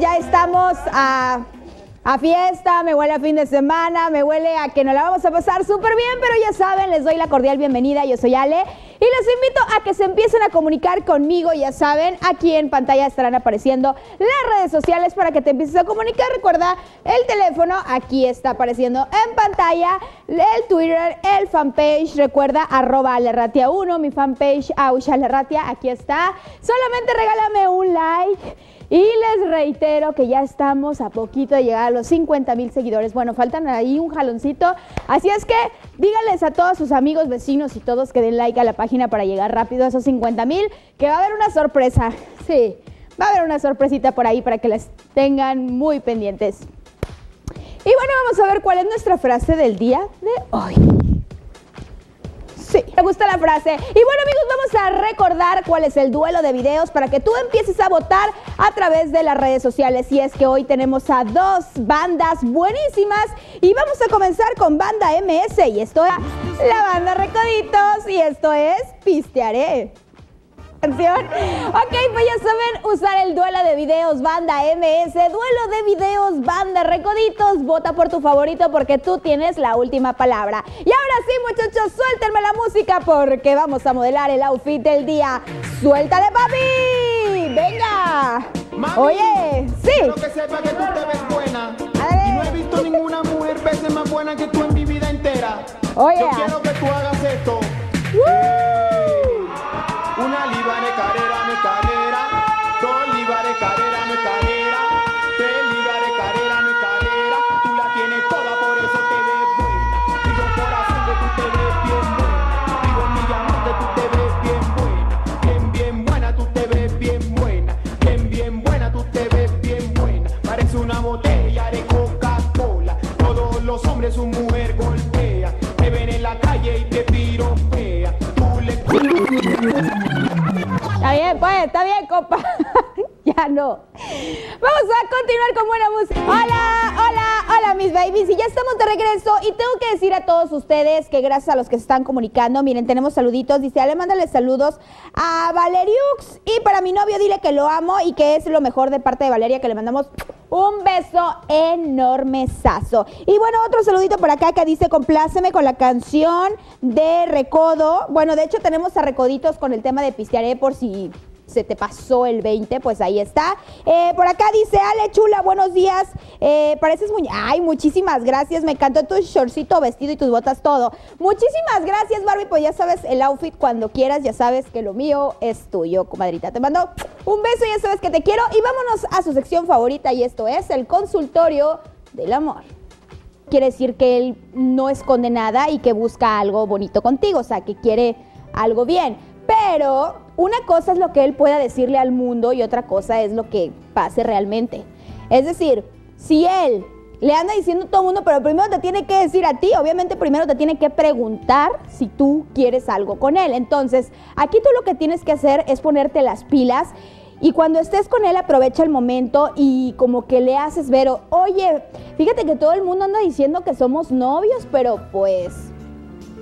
ya estamos a, fiesta, me huele a fin de semana, me huele a que nos la vamos a pasar súper bien, pero ya saben, les doy la cordial bienvenida, yo soy Ale y les invito a que se empiecen a comunicar conmigo, ya saben, aquí en pantalla estarán apareciendo las redes sociales para que te empieces a comunicar. Recuerda, el teléfono aquí está apareciendo en pantalla, el Twitter, el fanpage, recuerda, arroba alerratia 1, mi fanpage, Ausha Alerratia, aquí está. Solamente regálame un like. Y les reitero que ya estamos a poquito de llegar a los 50 mil seguidores. Bueno, faltan ahí un jaloncito. Así es que díganles a todos sus amigos, vecinos y todos que den like a la página para llegar rápido a esos 50 mil, que va a haber una sorpresa. Sí, va a haber una sorpresita por ahí para que las tengan muy pendientes. Y bueno, vamos a ver cuál es nuestra frase del día de hoy. Me gusta la frase. Y bueno amigos, vamos a recordar cuál es el duelo de videos para que tú empieces a votar a través de las redes sociales. Y es que hoy tenemos a dos bandas buenísimas y vamos a comenzar con Banda MS y esto es la banda Recoditos y esto es Pistearé canción. Ok, pues ya saben, usar el duelo de videos banda MS, duelo de videos banda Recoditos, vota por tu favorito porque tú tienes la última palabra. Y ahora sí, muchachos, suéltenme la música porque vamos a modelar el outfit del día. ¡Suéltale, papi! ¡Venga! Oye, sí. Quiero que sepa que tú te ves buena. Y no he visto ninguna mujer veces más buena que tú en mi vida entera. Oye. Yo quiero que tú hagas esto. Una botella de Coca-Cola. Todos los hombres su mujer golpea. Te ven en la calle y te piropea. Tú le Está bien, pues, está bien, compa. ya no. Vamos a continuar con buena música. Hola, hola, hola, mis babies. Y ya estamos de regreso. Y tengo que decir a todos ustedes que gracias a los que se están comunicando, miren, tenemos saluditos. Dice, Ale, mándale saludos a Valeriux. Y para mi novio, dile que lo amo y que es lo mejor de parte de Valeria, que le mandamos un beso enormezazo. Y bueno, otro saludito por acá que dice, compláceme con la canción de Recodo. Bueno, de hecho tenemos a Recoditos con el tema de Pistearé por si se te pasó el 20, pues ahí está. Eh, por acá dice, Ale Chula, buenos días. Eh, pareces muy... Ay, muchísimas gracias. Me encantó tu shortcito, vestido y tus botas, todo. Muchísimas gracias, Barbie. Pues ya sabes, el outfit cuando quieras, ya sabes que lo mío es tuyo, comadrita. Te mando un beso, ya sabes que te quiero. Y vámonos a su sección favorita y esto es el consultorio del amor. Quiere decir que él no esconde nada y que busca algo bonito contigo, o sea, que quiere algo bien. Pero una cosa es lo que él pueda decirle al mundo y otra cosa es lo que pase realmente. Es decir, si él le anda diciendo a todo el mundo, pero primero te tiene que decir a ti, obviamente primero te tiene que preguntar si tú quieres algo con él. Entonces, aquí tú lo que tienes que hacer es ponerte las pilas y cuando estés con él aprovecha el momento y como que le haces ver, oye, fíjate que todo el mundo anda diciendo que somos novios, pero pues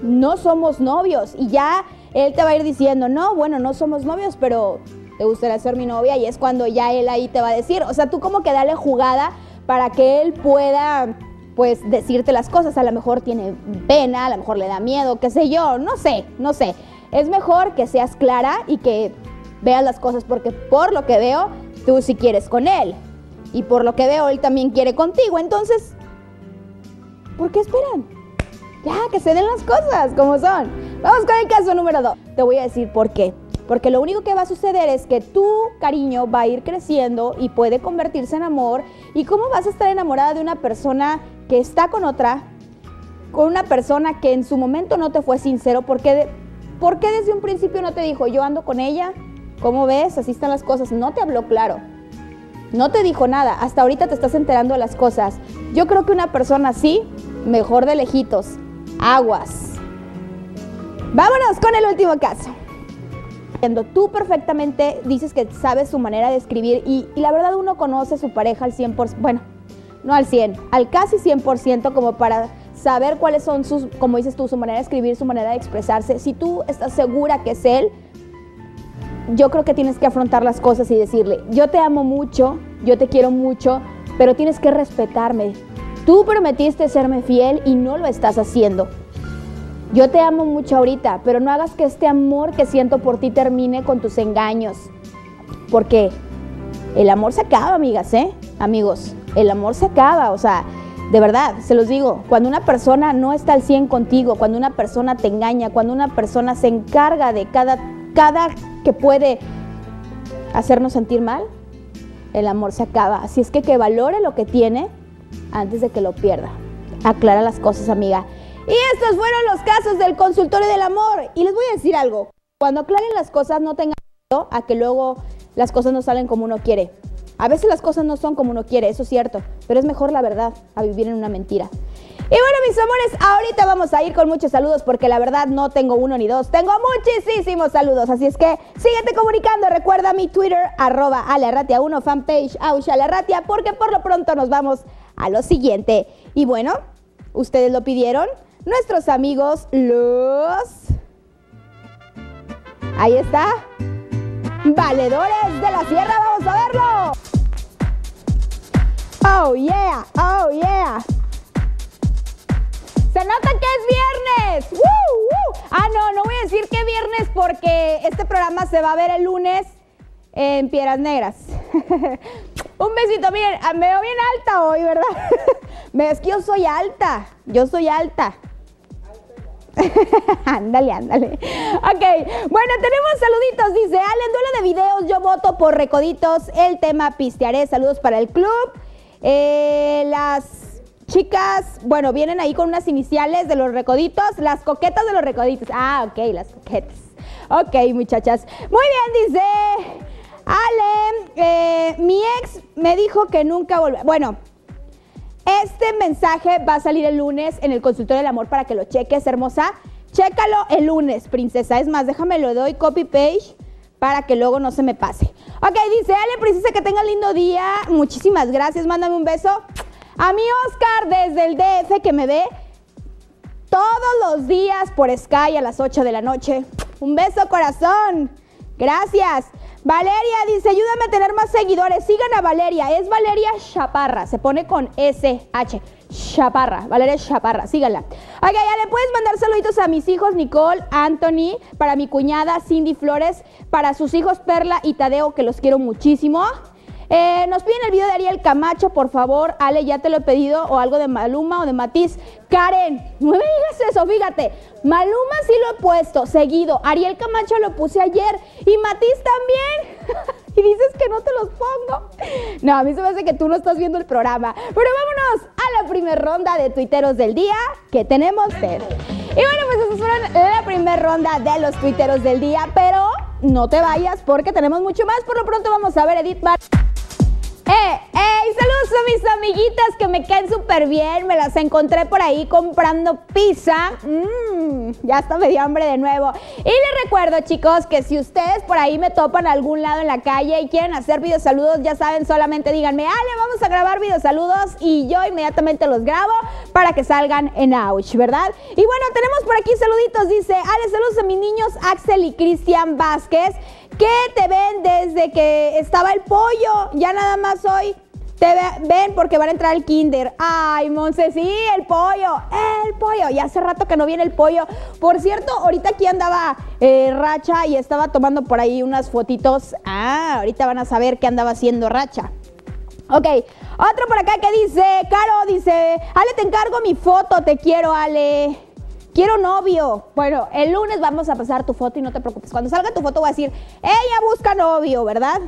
no somos novios. Y ya él te va a ir diciendo, no, bueno, no somos novios, pero te gustaría ser mi novia. Y es cuando ya él ahí te va a decir, o sea, tú como que dale jugada para que él pueda pues decirte las cosas. A lo mejor tiene pena, a lo mejor le da miedo, qué sé yo, no sé, no sé. Es mejor que seas clara y que veas las cosas porque por lo que veo, tú sí quieres con él. Y por lo que veo, él también quiere contigo. Entonces, ¿por qué esperan? Ya, que se den las cosas como son. Vamos con el caso número dos. Te voy a decir por qué. Porque lo único que va a suceder es que tu cariño va a ir creciendo y puede convertirse en amor. ¿Y cómo vas a estar enamorada de una persona que está con otra? Con una persona que en su momento no te fue sincero. ¿Por qué, ¿Por qué desde un principio no te dijo, yo ando con ella? ¿Cómo ves? Así están las cosas. No te habló claro. No te dijo nada. Hasta ahorita te estás enterando de las cosas. Yo creo que una persona así, mejor de lejitos. Aguas. Vámonos con el último caso. Cuando tú perfectamente dices que sabes su manera de escribir y, la verdad uno conoce a su pareja al 100%, bueno, no al 100, al casi 100% como para saber cuáles son sus, como dices tú, su manera de escribir, su manera de expresarse. Si tú estás segura que es él, yo creo que tienes que afrontar las cosas y decirle, yo te amo mucho, yo te quiero mucho, pero tienes que respetarme. Tú prometiste serme fiel y no lo estás haciendo. Yo te amo mucho ahorita, pero no hagas que este amor que siento por ti termine con tus engaños. Porque el amor se acaba, amigas, ¿eh? Amigos, el amor se acaba, o sea, de verdad, se los digo, cuando una persona no está al 100 contigo, cuando una persona te engaña, cuando una persona se encarga de cada, cada que puede hacernos sentir mal, el amor se acaba. Así es que que valore lo que tiene antes de que lo pierda. Aclara las cosas, amiga. Y estos fueron los casos del consultorio del amor. Y les voy a decir algo. Cuando aclaren las cosas, no tengan miedo a que luego las cosas no salen como uno quiere. A veces las cosas no son como uno quiere, eso es cierto, pero es mejor la verdad a vivir en una mentira. Y bueno, mis amores, ahorita vamos a ir con muchos saludos porque la verdad no tengo uno ni dos, tengo muchísimos saludos. Así es que síguete comunicando. Recuerda mi Twitter, arroba alarratia1, fanpage, aushalarratia, porque por lo pronto nos vamos a lo siguiente. Y bueno, ustedes lo pidieron, nuestros amigos los... Ahí está. Valedores de la Sierra, vamos a verlo. Oh yeah, oh yeah. Se nota que es viernes. ¡Woo! Ah, no, no voy a decir que viernes porque este programa se va a ver el lunes en Piedras Negras. Un besito, miren, ah, me veo bien alta hoy, ¿verdad? es que yo soy alta, yo soy alta. ándale, ándale. Ok, bueno, tenemos saluditos. Dice, Ale, en duelo de videos, yo voto por Recoditos. El tema pistearé. Saludos para el club. Eh, las chicas, bueno, vienen ahí con unas iniciales de los Recoditos. Las coquetas de los Recoditos. Ah, ok, las coquetas. Ok, muchachas. Muy bien, dice Ale. Eh, mi ex me dijo que nunca volverá. Bueno, este mensaje va a salir el lunes en el consultorio del amor para que lo cheques, hermosa. Chécalo el lunes, princesa. Es más, déjame lo doy copy page para que luego no se me pase. Ok, dice Ale, princesa, que tenga lindo día. Muchísimas gracias. Mándame un beso. A mi Oscar desde el DF que me ve todos los días por Sky a las 8 de la noche. Un beso, corazón. Gracias. Valeria dice, ayúdame a tener más seguidores. Sigan a Valeria. Es Valeria Chaparra. Se pone con SH. Chaparra. Valeria Chaparra. Síganla. Ok, ya le puedes mandar saluditos a mis hijos Nicole, Anthony, para mi cuñada Cindy Flores, para sus hijos Perla y Tadeo, que los quiero muchísimo. Eh, nos piden el video de Ariel Camacho, por favor. Ale, ya te lo he pedido, o algo de Maluma o de Matiz. Karen, no me digas eso, fíjate. Maluma sí lo he puesto, seguido. Ariel Camacho lo puse ayer y Matiz también. y dices que no te los pongo. No, a mí se me hace que tú no estás viendo el programa. Pero vámonos a la primera ronda de tuiteros del día que tenemos. Y bueno, pues esas fueron la primera ronda de los tuiteros del día, pero no te vayas porque tenemos mucho más. Por lo pronto vamos a ver Edith Mar. ¡Eh! ¡Eh! Saludos a mis amiguitas que me caen súper bien. Me las encontré por ahí comprando pizza. Mmm, ya está me dio hambre de nuevo. Y les recuerdo, chicos, que si ustedes por ahí me topan a algún lado en la calle y quieren hacer videosaludos, ya saben, solamente díganme, Ale, vamos a grabar videosaludos y yo inmediatamente los grabo para que salgan en Ouch, ¿verdad? Y bueno, tenemos por aquí saluditos. Dice, Ale, saludos a mis niños Axel y Cristian Vázquez que te ven desde que estaba el pollo, ya nada más hoy te ven porque van a entrar al kinder. Ay, Monse, sí, el pollo, el pollo. Y hace rato que no viene el pollo. Por cierto, ahorita aquí andaba eh, Racha y estaba tomando por ahí unas fotitos. Ah, ahorita van a saber qué andaba haciendo Racha. Ok, otro por acá que dice, Caro, dice, Ale, te encargo mi foto, te quiero, Ale. Quiero novio. Bueno, el lunes vamos a pasar tu foto y no te preocupes. Cuando salga tu foto voy a decir, ella busca novio, ¿verdad?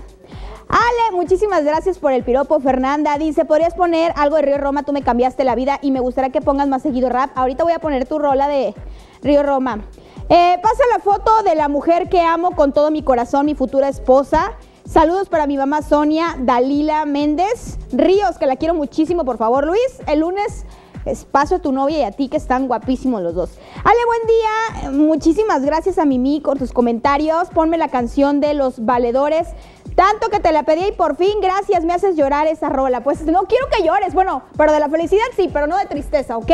Ale, muchísimas gracias por el piropo. Fernanda dice, ¿podrías poner algo de Río Roma? Tú me cambiaste la vida y me gustaría que pongas más seguido rap. Ahorita voy a poner tu rola de Río Roma. Eh, pasa la foto de la mujer que amo con todo mi corazón, mi futura esposa. Saludos para mi mamá Sonia Dalila Méndez Ríos, que la quiero muchísimo, por favor, Luis. El lunes espacio a tu novia y a ti que están guapísimos los dos. Ale, buen día. Muchísimas gracias a Mimi con tus comentarios. Ponme la canción de los valedores. Tanto que te la pedí y por fin, gracias, me haces llorar esa rola. Pues no quiero que llores, bueno, pero de la felicidad sí, pero no de tristeza, ¿ok?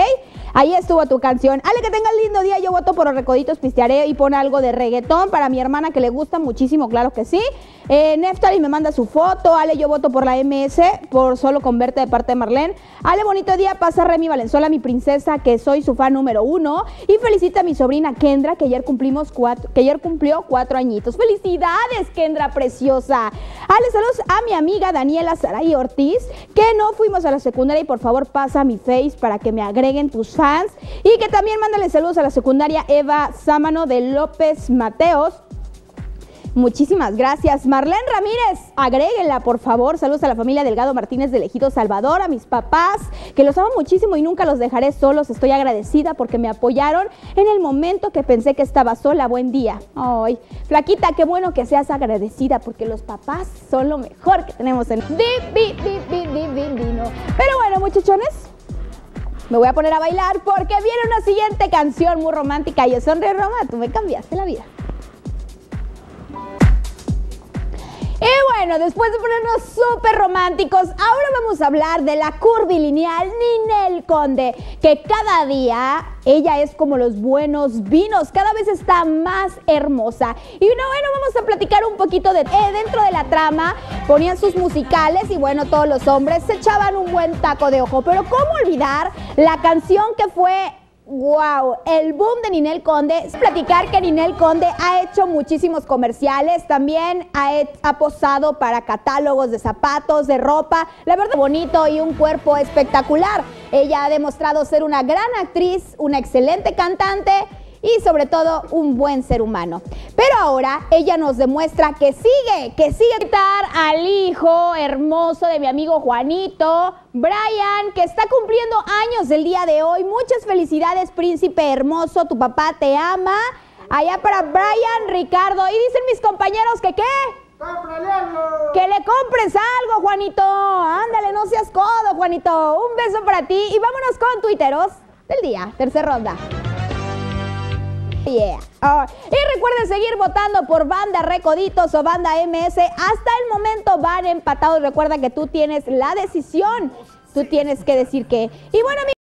Ahí estuvo tu canción. Ale, que tengas lindo día. Yo voto por los recoditos pistearé y pone algo de reggaetón para mi hermana que le gusta muchísimo, claro que sí. Eh, Neftali me manda su foto. Ale, yo voto por la MS, por solo con verte de parte de Marlene. Ale, bonito día. Pasa Remy Valenzuela, mi princesa, que soy su fan número uno. Y felicita a mi sobrina Kendra, que ayer cumplimos que ayer cumplió cuatro añitos. ¡Felicidades, Kendra preciosa! Ale, saludos a mi amiga Daniela Saray Ortiz, que no fuimos a la secundaria y por favor pasa mi face para que me agreguen tus fans. Y que también mándale saludos a la secundaria Eva Sámano de López Mateos. Muchísimas gracias. Marlene Ramírez, agréguenla, por favor. Saludos a la familia Delgado Martínez de Ejido Salvador, a mis papás, que los amo muchísimo y nunca los dejaré solos. Estoy agradecida porque me apoyaron en el momento que pensé que estaba sola. Buen día. Ay, flaquita, qué bueno que seas agradecida porque los papás son lo mejor que tenemos en divino. Pero bueno, muchachones, me voy a poner a bailar porque viene una siguiente canción muy romántica y es Roma, tú me cambiaste la vida. Bueno, después de ponernos súper románticos, ahora vamos a hablar de la curvilineal Ninel Conde, que cada día ella es como los buenos vinos, cada vez está más hermosa. Y bueno, bueno, vamos a platicar un poquito de eh, dentro de la trama, ponían sus musicales y bueno, todos los hombres se echaban un buen taco de ojo, pero ¿cómo olvidar la canción que fue Wow, el boom de Ninel Conde. Es platicar que Ninel Conde ha hecho muchísimos comerciales, también ha, ha, posado para catálogos de zapatos, de ropa. La verdad, bonito y un cuerpo espectacular. Ella ha demostrado ser una gran actriz, una excelente cantante y sobre todo un buen ser humano. Pero ahora ella nos demuestra que sigue, que sigue quitar al hijo hermoso de mi amigo Juanito, Brian, que está cumpliendo años el día de hoy. Muchas felicidades, príncipe hermoso, tu papá te ama. Allá para Brian, Ricardo. Y dicen mis compañeros que qué. Que le compres algo, Juanito. Ándale, no seas codo, Juanito. Un beso para ti y vámonos con tuiteros del día. Tercera ronda. Y recuerden seguir votando por Banda Recoditos o Banda MS. Hasta el momento van empatados. Recuerda que tú tienes la decisión. Tú tienes que decir que. Y bueno, amigos.